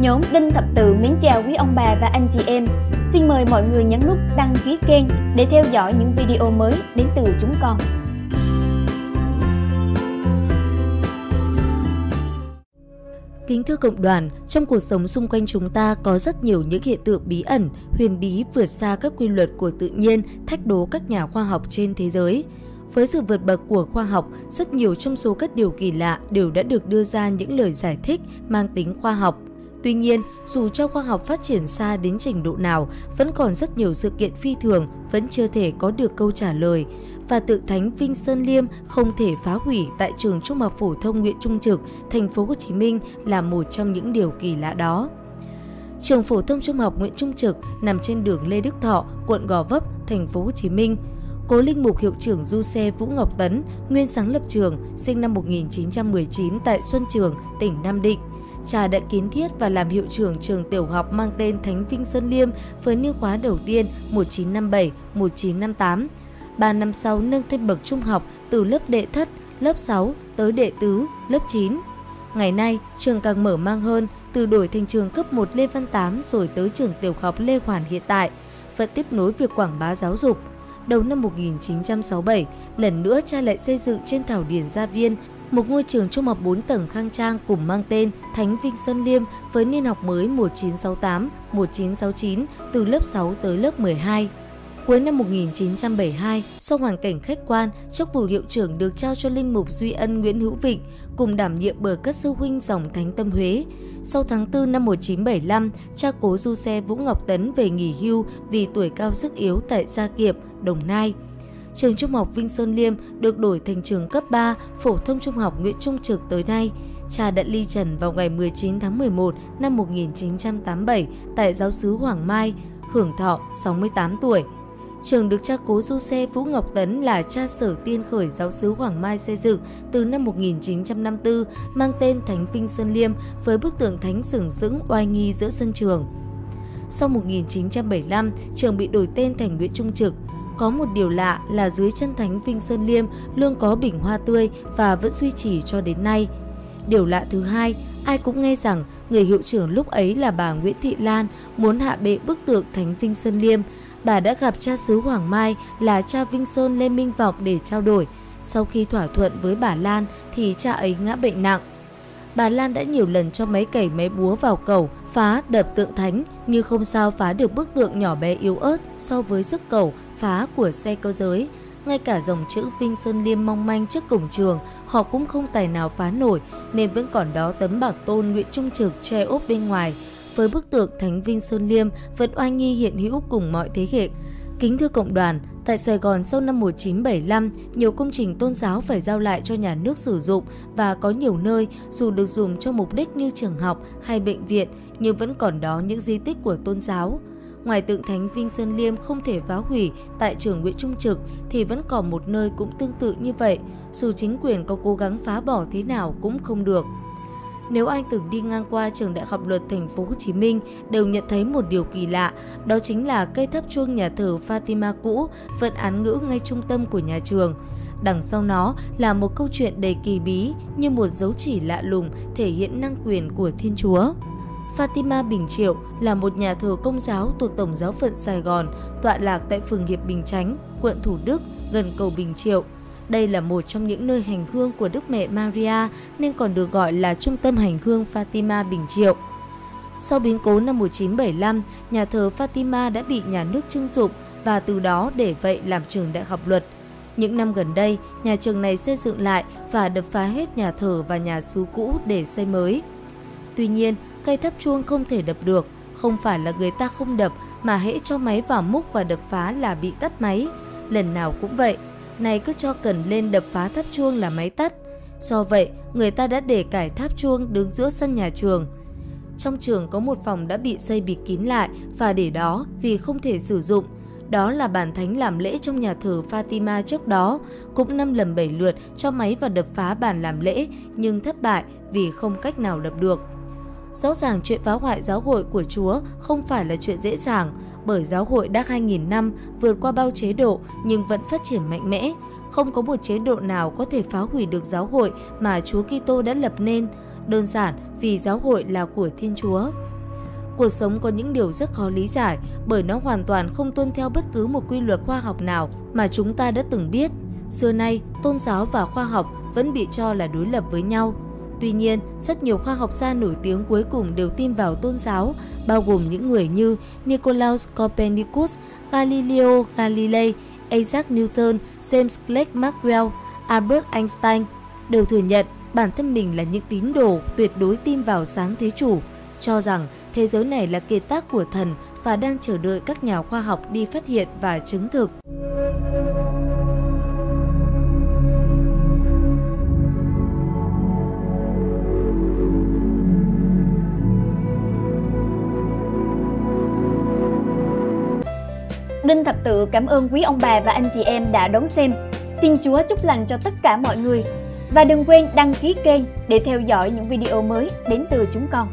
Nhóm Đinh Thập Tự mến chào quý ông bà và anh chị em. Xin mời mọi người nhấn nút đăng ký kênh để theo dõi những video mới đến từ chúng con. Kính thưa cộng đoàn, trong cuộc sống xung quanh chúng ta có rất nhiều những hiện tượng bí ẩn, huyền bí vượt xa các quy luật của tự nhiên, thách đố các nhà khoa học trên thế giới. Với sự vượt bậc của khoa học, rất nhiều trong số các điều kỳ lạ đều đã được đưa ra những lời giải thích mang tính khoa học. Tuy nhiên, dù cho khoa học phát triển xa đến trình độ nào, vẫn còn rất nhiều sự kiện phi thường vẫn chưa thể có được câu trả lời và tự thánh Vinh Sơn Liêm không thể phá hủy tại trường Trung học phổ thông Nguyễn Trung Trực, thành phố Hồ Chí Minh là một trong những điều kỳ lạ đó. Trường phổ thông Trung học Nguyễn Trung Trực nằm trên đường Lê Đức Thọ, quận Gò Vấp, thành phố Hồ Chí Minh. Cố linh mục hiệu trưởng du xe Vũ Ngọc Tấn, nguyên sáng lập trường, sinh năm 1919 tại Xuân Trường, tỉnh Nam Định. Cha đã kiến thiết và làm hiệu trưởng trường tiểu học mang tên Thánh Vinh Sơn Liêm với niên khóa đầu tiên 1957-1958. Ba năm sau nâng thêm bậc trung học từ lớp đệ thất, lớp 6 tới đệ tứ, lớp 9. Ngày nay, trường càng mở mang hơn, từ đổi thành trường cấp 1 Lê Văn Tám rồi tới trường tiểu học Lê Hoàn hiện tại, vẫn tiếp nối việc quảng bá giáo dục. Đầu năm 1967, lần nữa cha lại xây dựng trên Thảo Điền Gia Viên một ngôi trường trung học 4 tầng khang trang cùng mang tên Thánh Vinh Sơn Liêm với niên học mới 1968-1969 từ lớp 6 tới lớp 12. Cuối năm 1972, do hoàn cảnh khách quan, chức vụ hiệu trưởng được trao cho linh mục Duy Ân Nguyễn Hữu Vịnh cùng đảm nhiệm bởi các sư huynh dòng Thánh Tâm Huế. Sau tháng 4 năm 1975, cha cố du xe Vũ Ngọc Tấn về nghỉ hưu vì tuổi cao sức yếu tại Gia Kiệm, Đồng Nai. Trường Trung học Vinh Sơn Liêm được đổi thành trường cấp 3 phổ thông trung học Nguyễn Trung Trực tới nay. Cha đã ly trần vào ngày 19 tháng 11 năm 1987 tại giáo xứ Hoàng Mai, hưởng thọ 68 tuổi. Trường được cha cố du xe Vũ Ngọc Tấn là cha sở tiên khởi giáo xứ Hoàng Mai xây dựng từ năm 1954 mang tên Thánh Vinh Sơn Liêm với bức tượng thánh sừng sững oai nghi giữa sân trường. Sau 1975, trường bị đổi tên thành Nguyễn Trung Trực. Có một điều lạ là dưới chân thánh Vinh Sơn Liêm luôn có bình hoa tươi và vẫn duy trì cho đến nay. Điều lạ thứ hai, ai cũng nghe rằng người hiệu trưởng lúc ấy là bà Nguyễn Thị Lan muốn hạ bệ bức tượng Thánh Vinh Sơn Liêm. Bà đã gặp cha xứ Hoàng Mai là cha Vinh Sơn Lê Minh Vọng để trao đổi. Sau khi thỏa thuận với bà Lan thì cha ấy ngã bệnh nặng. Bà Lan đã nhiều lần cho máy cày máy búa vào cầu, phá đập tượng thánh nhưng không sao phá được bức tượng nhỏ bé yếu ớt so với sức cầu phá của xe cơ giới. Ngay cả dòng chữ Vinh Sơn Liêm mong manh trước cổng trường, họ cũng không tài nào phá nổi nên vẫn còn đó tấm bạc tôn Nguyễn Trung Trực che ốp bên ngoài. Với bức tượng Thánh Vinh Sơn Liêm vẫn oai nghi hiện hữu cùng mọi thế hệ. Kính thưa cộng đoàn, tại Sài Gòn sau năm 1975, nhiều công trình tôn giáo phải giao lại cho nhà nước sử dụng và có nhiều nơi dù được dùng cho mục đích như trường học hay bệnh viện nhưng vẫn còn đó những di tích của tôn giáo. Ngoài tượng thánh Vinh Sơn Liêm không thể phá hủy tại trường Nguyễn Trung Trực thì vẫn còn một nơi cũng tương tự như vậy, dù chính quyền có cố gắng phá bỏ thế nào cũng không được. Nếu anh từng đi ngang qua trường Đại học Luật Thành phố Hồ Chí Minh đều nhận thấy một điều kỳ lạ, đó chính là cây tháp chuông nhà thờ Fatima cũ vẫn án ngữ ngay trung tâm của nhà trường. Đằng sau nó là một câu chuyện đầy kỳ bí như một dấu chỉ lạ lùng thể hiện năng quyền của Thiên Chúa. Fatima Bình Triệu là một nhà thờ công giáo thuộc Tổng giáo phận Sài Gòn, tọa lạc tại phường Hiệp Bình Chánh, quận Thủ Đức, gần cầu Bình Triệu. Đây là một trong những nơi hành hương của Đức Mẹ Maria nên còn được gọi là Trung tâm hành hương Fatima Bình Triệu. Sau biến cố năm 1975, nhà thờ Fatima đã bị nhà nước trưng dụng và từ đó để vậy làm trường đại học luật. Những năm gần đây, nhà trường này xây dựng lại và đập phá hết nhà thờ và nhà xứ cũ để xây mới. Tuy nhiên, cây tháp chuông không thể đập được, không phải là người ta không đập mà hễ cho máy vào múc và đập phá là bị tắt máy. Lần nào cũng vậy, này cứ cho cần lên đập phá tháp chuông là máy tắt. Do vậy, người ta đã để cải tháp chuông đứng giữa sân nhà trường. Trong trường có một phòng đã bị xây bịt kín lại và để đó vì không thể sử dụng. Đó là bàn thánh làm lễ trong nhà thờ Fatima trước đó, cũng năm lần bảy lượt cho máy vào đập phá bàn làm lễ nhưng thất bại vì không cách nào đập được. Rõ ràng chuyện phá hoại giáo hội của Chúa không phải là chuyện dễ dàng, bởi giáo hội đã 2.000 năm vượt qua bao chế độ nhưng vẫn phát triển mạnh mẽ. Không có một chế độ nào có thể phá hủy được giáo hội mà Chúa Kitô đã lập nên, đơn giản vì giáo hội là của Thiên Chúa. Cuộc sống có những điều rất khó lý giải bởi nó hoàn toàn không tuân theo bất cứ một quy luật khoa học nào mà chúng ta đã từng biết. Xưa nay, tôn giáo và khoa học vẫn bị cho là đối lập với nhau. Tuy nhiên, rất nhiều khoa học gia nổi tiếng cuối cùng đều tin vào tôn giáo, bao gồm những người như Nicolaus Copernicus, Galileo Galilei, Isaac Newton, James Clerk Maxwell, Albert Einstein, đều thừa nhận bản thân mình là những tín đồ tuyệt đối tin vào sáng thế chủ, cho rằng thế giới này là kiệt tác của thần và đang chờ đợi các nhà khoa học đi phát hiện và chứng thực. Đinh Thập Tự cảm ơn quý ông bà và anh chị em đã đón xem. Xin Chúa chúc lành cho tất cả mọi người. Và đừng quên đăng ký kênh để theo dõi những video mới đến từ chúng con.